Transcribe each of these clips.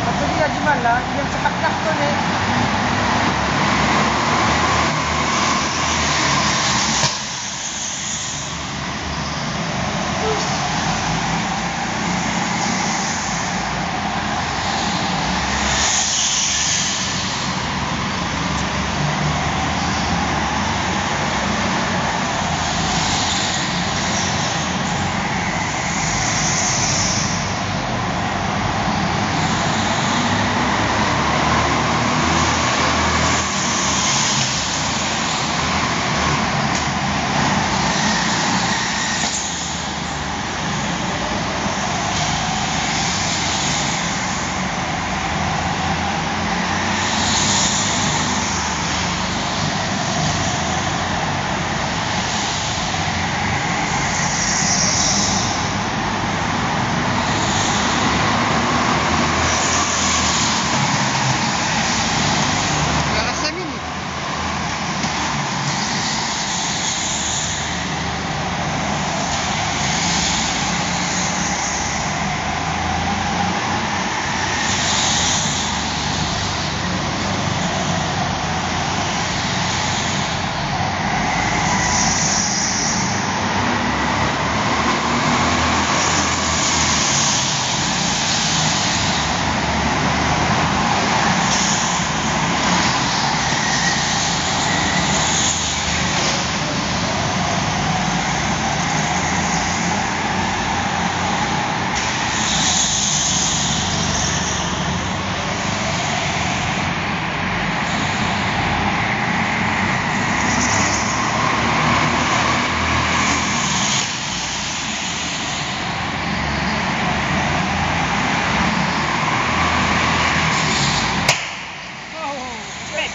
Tapi dia di mana? Dia cakap-cakap tu ni.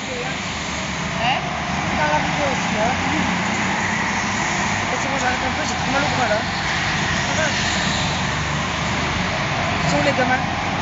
Hein? Dans la vidéo aussi. Hein. C'est bon, j'arrête un peu, j'ai trop mal au bras là. Sur les gamins?